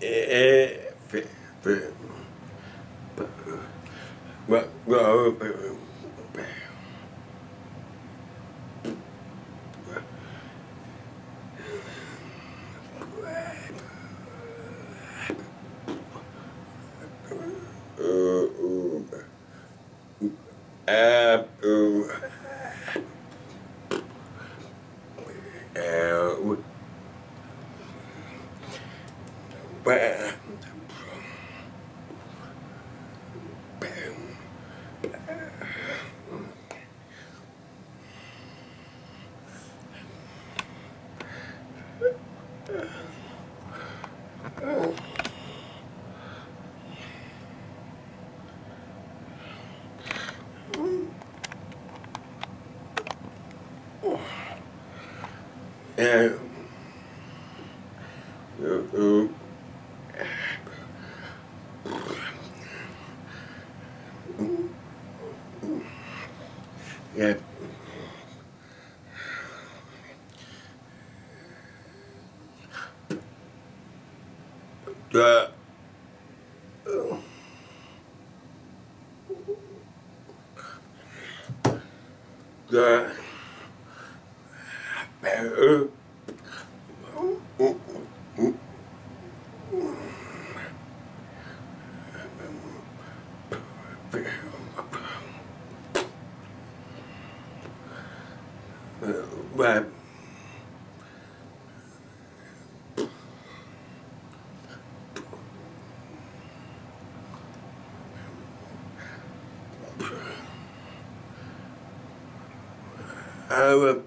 Uh, Yeah. jeg Det Det I would